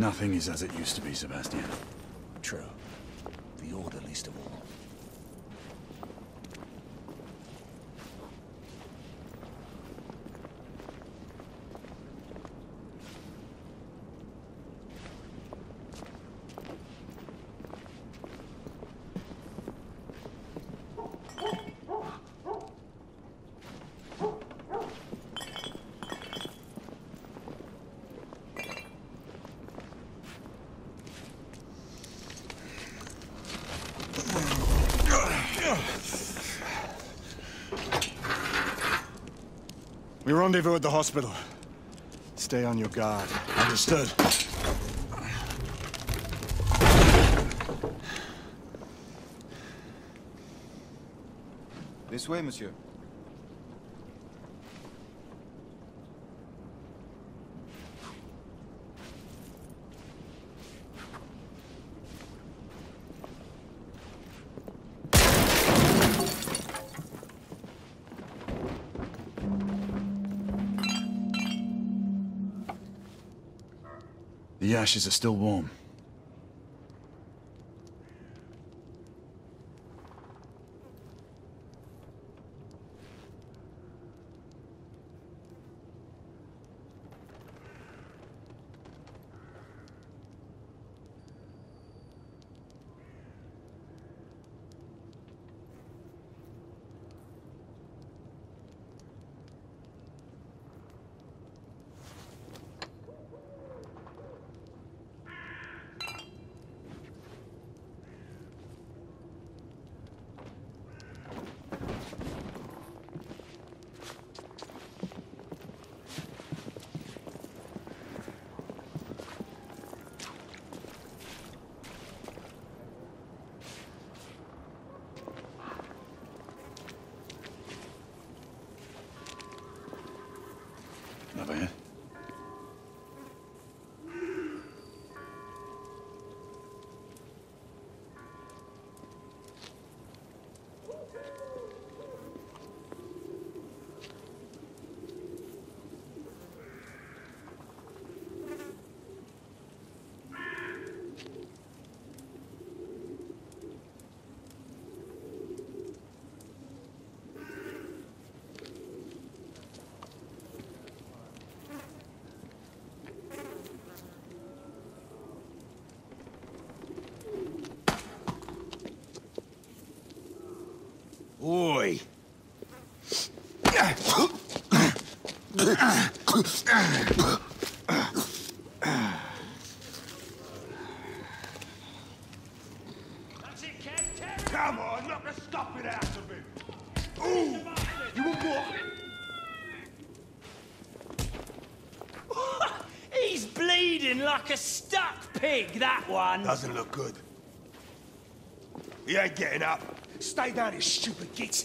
Nothing is as it used to be, Sebastian. True. The Order least of all. We rendezvous at the hospital. Stay on your guard. Understood. This way, monsieur. Ashes are still warm. Over here. Oi! Come on, knock the stuffing out of him! Ooh! You want more? He's bleeding like a stuck pig, that one. Doesn't look good. He ain't getting up. Stay down, you stupid git.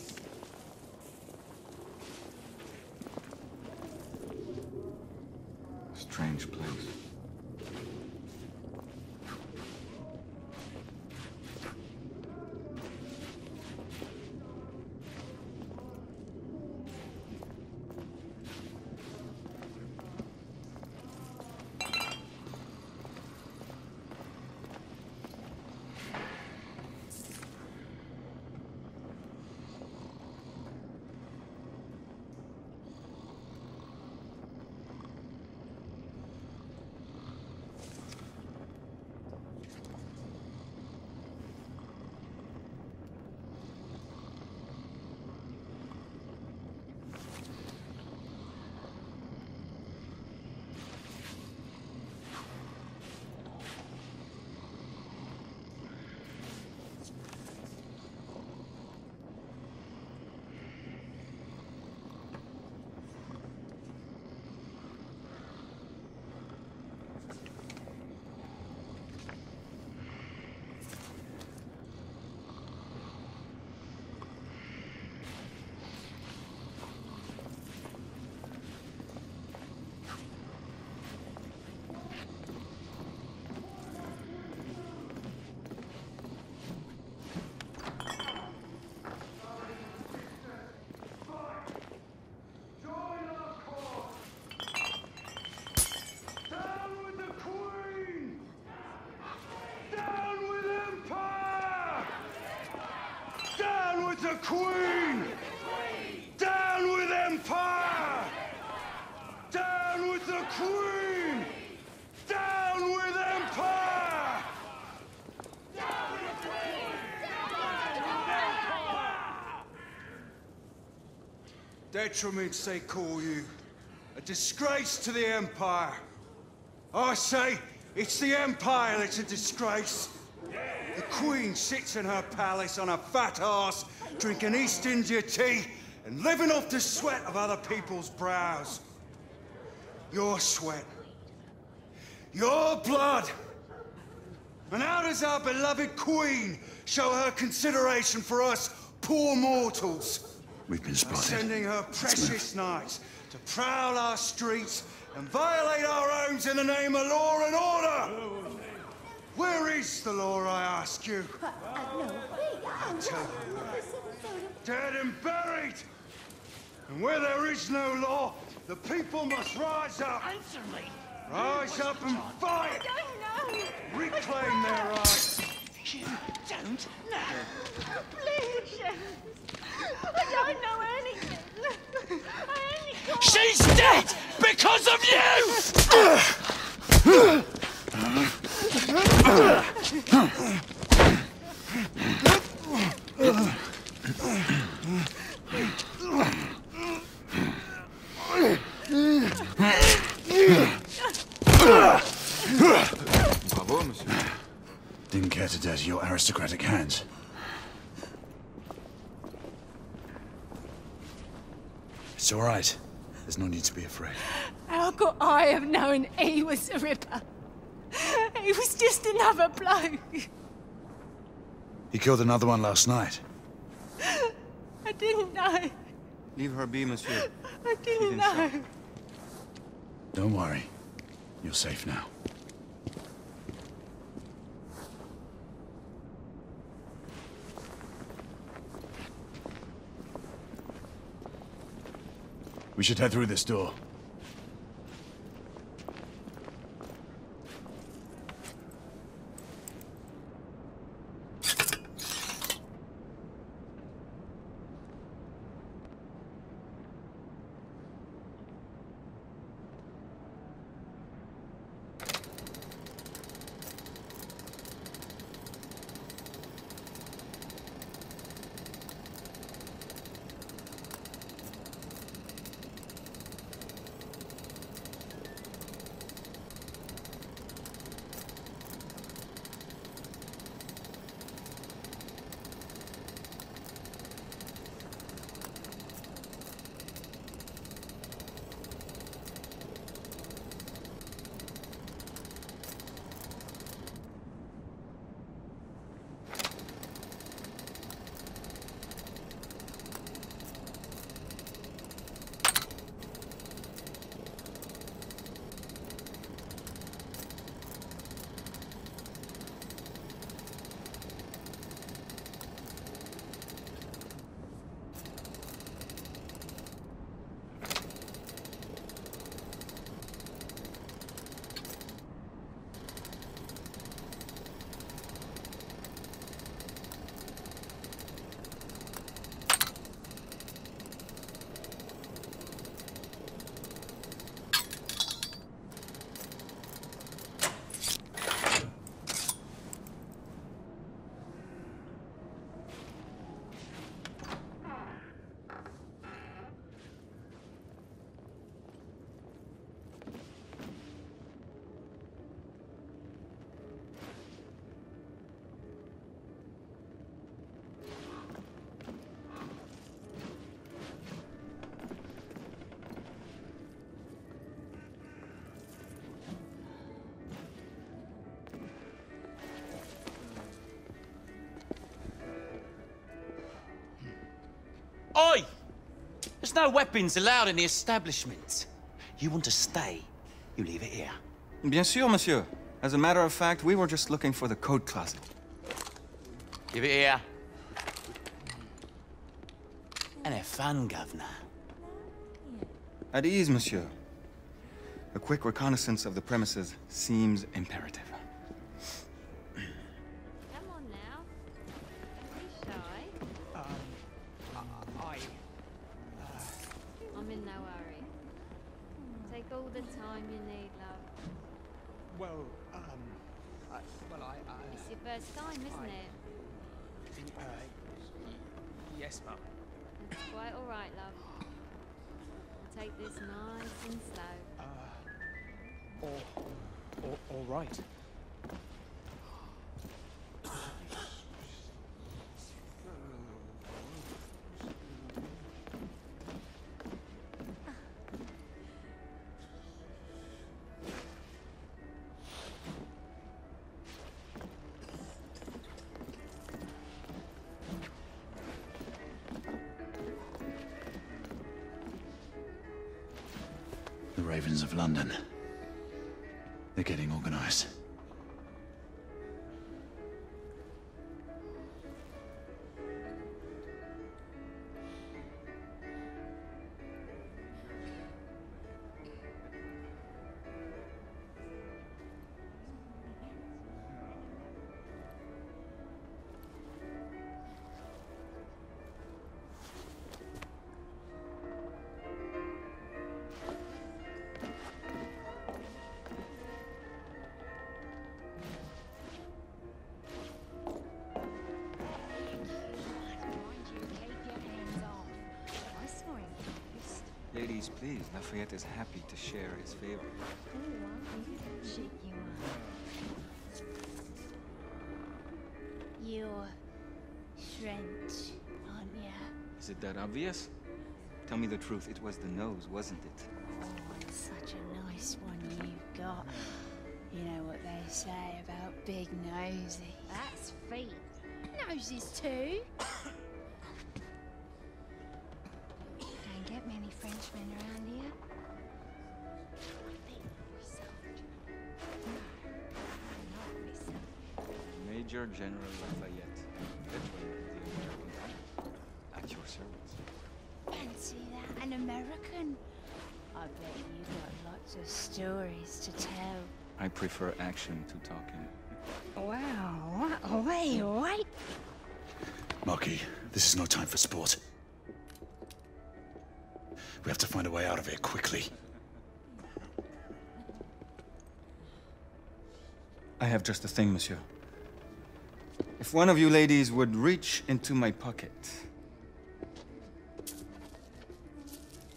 Queen! Down with Empire! Down with the Queen! Down with Empire! Detriment, they call you. A disgrace to the Empire. I say, it's the Empire that's a disgrace. The Queen sits in her palace on a fat ass, drinking East India tea and living off the sweat of other people's brows. Your sweat. Your blood. And how does our beloved Queen show her consideration for us poor mortals? We've been spotted. sending her precious knights to prowl our streets and violate our homes in the name of law and order! Where is the law, I ask you? Uh, uh, uh, tell you Dead and buried! And where there is no law, the people must rise up! Answer me! Rise up and fight! I don't know. Reclaim their rights! You don't know. Please, I don't know anything. I only got... She's dead because of you! Bravo, monsieur. Didn't care to dirty your aristocratic hands. It's all right. There's no need to be afraid. How could I have known he was the Ripper? He was just another bloke. He killed another one last night. I didn't know. Leave her be, monsieur. I didn't He's know. inside. Don't worry. You're safe now. We should head through this door. Oi! There's no weapons allowed in the establishment. You want to stay, you leave it here. Bien sûr, monsieur. As a matter of fact, we were just looking for the coat closet. Give it here. And have fun, governor. At ease, monsieur. A quick reconnaissance of the premises seems imperative. Your first time, isn't it? uh, yes, mum. That's quite all right, love. We'll take this nice and slow. All, all, all right. Ravens of London. They're getting organized. Ladies, please, Lafayette is happy to share his favor. You're French, aren't? Is it that obvious? Tell me the truth, it was the nose, wasn't it? Oh, such a nice one you've got. You know what they say about big noses. That's feet. Noses too. Don't get many Frenchmen Major General Lafayette, veteran of the American Army, at your service. Fancy that? An American? I bet you've got lots of stories to tell. I prefer action to talking. Wow, what way, right? Marquis, this is no time for sport. We have to find a way out of here quickly. I have just a thing, monsieur. If one of you ladies would reach into my pocket.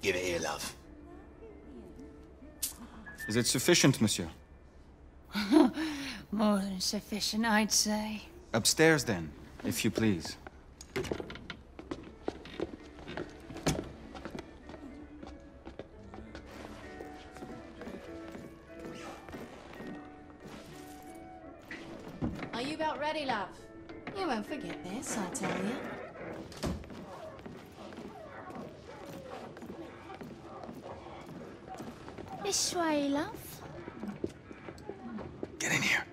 Give it here, love. Is it sufficient, monsieur? More than sufficient, I'd say. Upstairs, then, if you please. Are you about ready, love? You won't forget this, I tell you. This way, love. Get in here.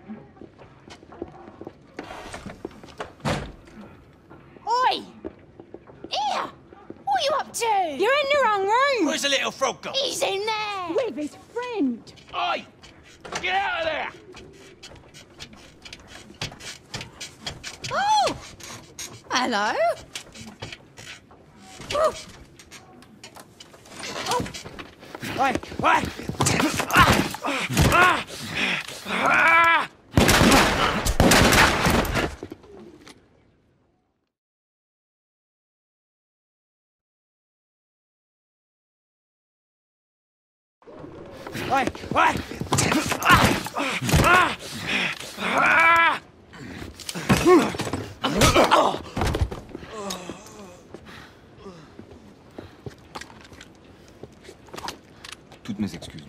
Oi! Here! What are you up to? You're in the wrong room! Where's the little frog gone? He's in there! With his friend! Oi! Get out of there! Hello. Oh. Oi, oi. Oi, oi. Ah. mes excuses.